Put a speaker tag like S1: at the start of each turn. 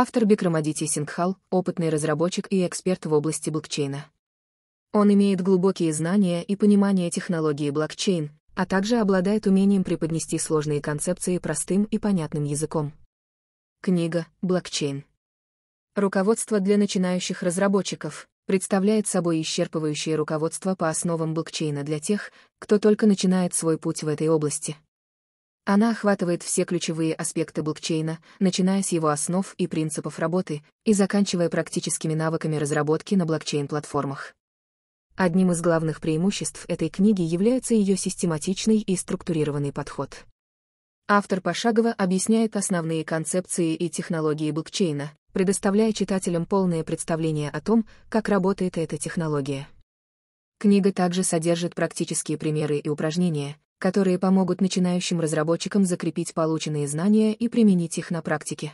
S1: Автор Бикрамадити Сингхал, опытный разработчик и эксперт в области блокчейна. Он имеет глубокие знания и понимание технологии блокчейн, а также обладает умением преподнести сложные концепции простым и понятным языком. Книга «Блокчейн». Руководство для начинающих разработчиков представляет собой исчерпывающее руководство по основам блокчейна для тех, кто только начинает свой путь в этой области. Она охватывает все ключевые аспекты блокчейна, начиная с его основ и принципов работы и заканчивая практическими навыками разработки на блокчейн-платформах. Одним из главных преимуществ этой книги является ее систематичный и структурированный подход. Автор пошагово объясняет основные концепции и технологии блокчейна, предоставляя читателям полное представление о том, как работает эта технология. Книга также содержит практические примеры и упражнения, которые помогут начинающим разработчикам закрепить полученные знания и применить их на практике.